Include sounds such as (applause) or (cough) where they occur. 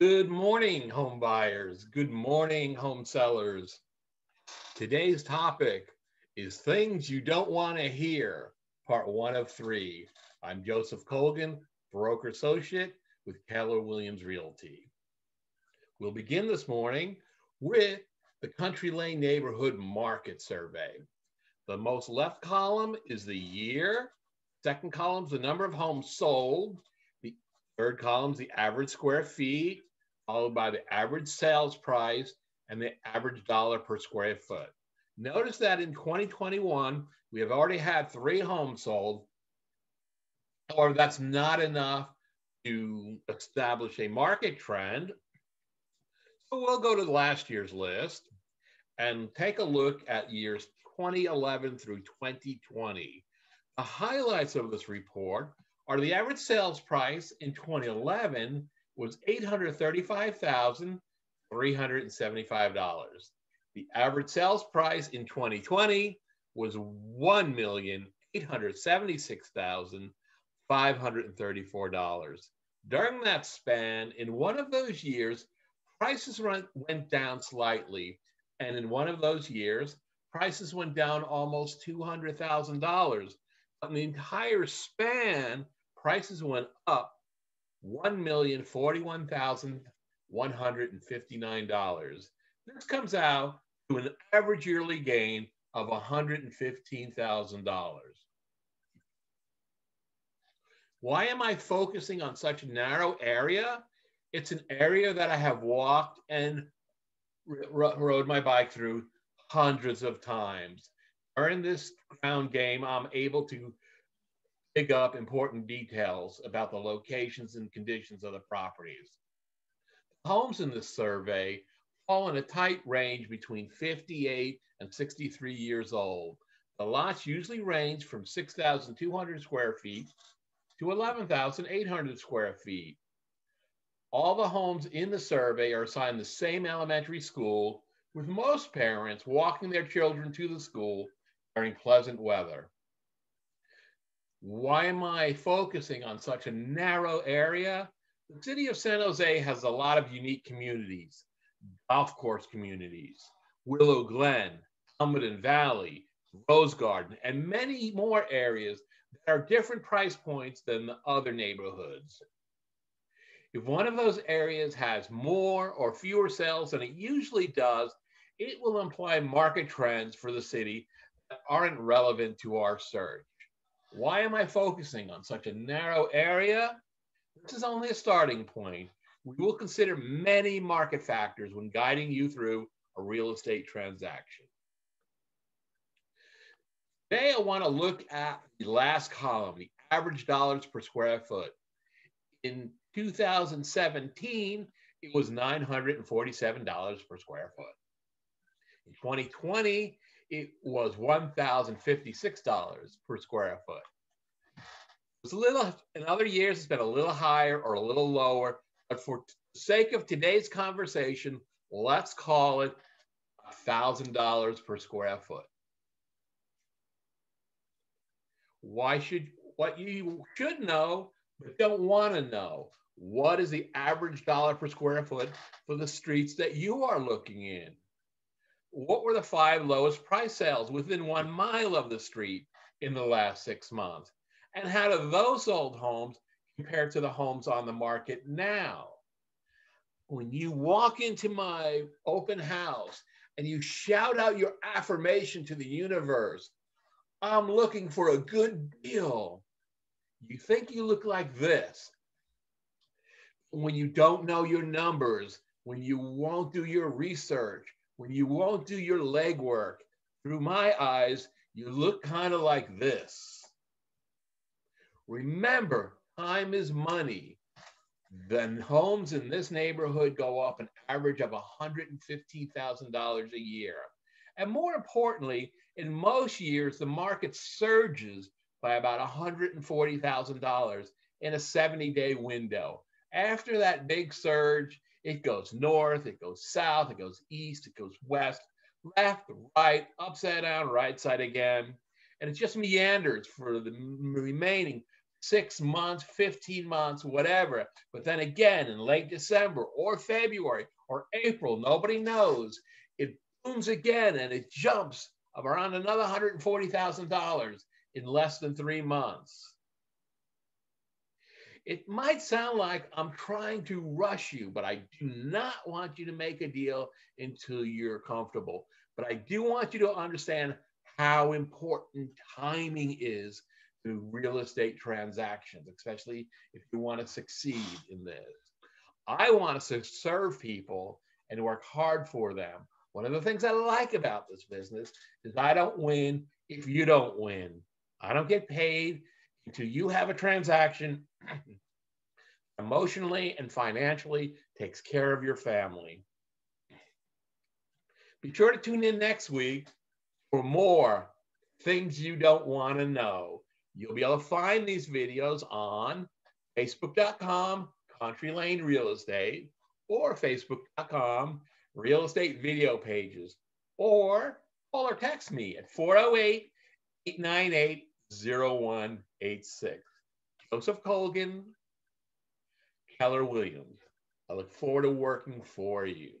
Good morning, home buyers. Good morning, home sellers. Today's topic is things you don't want to hear, part one of three. I'm Joseph Colgan, broker associate with Keller Williams Realty. We'll begin this morning with the Country Lane Neighborhood Market Survey. The most left column is the year. Second column is the number of homes sold. The third column is the average square feet followed by the average sales price and the average dollar per square foot. Notice that in 2021, we have already had three homes sold. However, that's not enough to establish a market trend. So we'll go to last year's list and take a look at years 2011 through 2020. The highlights of this report are the average sales price in 2011 was $835,375. The average sales price in 2020 was $1,876,534. During that span, in one of those years, prices went down slightly. And in one of those years, prices went down almost $200,000. But in the entire span, prices went up $1,041,159. This comes out to an average yearly gain of $115,000. Why am I focusing on such a narrow area? It's an area that I have walked and rode my bike through hundreds of times. During this ground game, I'm able to pick up important details about the locations and conditions of the properties. Homes in this survey fall in a tight range between 58 and 63 years old. The lots usually range from 6,200 square feet to 11,800 square feet. All the homes in the survey are assigned the same elementary school, with most parents walking their children to the school during pleasant weather. Why am I focusing on such a narrow area? The city of San Jose has a lot of unique communities, golf course communities, Willow Glen, Almaden Valley, Rose Garden, and many more areas that are different price points than the other neighborhoods. If one of those areas has more or fewer sales than it usually does, it will imply market trends for the city that aren't relevant to our search. Why am I focusing on such a narrow area? This is only a starting point. We will consider many market factors when guiding you through a real estate transaction. Today, I want to look at the last column, the average dollars per square foot. In 2017, it was $947 per square foot. In 2020, it was $1,056 per square foot. It's a little, in other years, it's been a little higher or a little lower, but for sake of today's conversation, let's call it $1,000 per square foot. Why should, what you should know, but don't want to know, what is the average dollar per square foot for the streets that you are looking in? What were the five lowest price sales within one mile of the street in the last six months? And how do those sold homes compare to the homes on the market now? When you walk into my open house and you shout out your affirmation to the universe, I'm looking for a good deal. You think you look like this. When you don't know your numbers, when you won't do your research, when you won't do your legwork, through my eyes, you look kind of like this. Remember, time is money. The homes in this neighborhood go up an average of $115,000 a year. And more importantly, in most years, the market surges by about $140,000 in a 70 day window. After that big surge, it goes north, it goes south, it goes east, it goes west, left, right, upside down, right side again. And it just meanders for the remaining six months, 15 months, whatever. But then again, in late December or February or April, nobody knows, it booms again and it jumps of around another $140,000 in less than three months. It might sound like I'm trying to rush you, but I do not want you to make a deal until you're comfortable. But I do want you to understand how important timing is to real estate transactions, especially if you want to succeed in this. I want to serve people and work hard for them. One of the things I like about this business is I don't win if you don't win. I don't get paid until you have a transaction (clears throat) emotionally and financially takes care of your family. Be sure to tune in next week for more things you don't want to know. You'll be able to find these videos on facebook.com, Country Lane Real Estate, or facebook.com, real estate video pages, or call or text me at 408 898 0186. Joseph Colgan, Keller Williams. I look forward to working for you.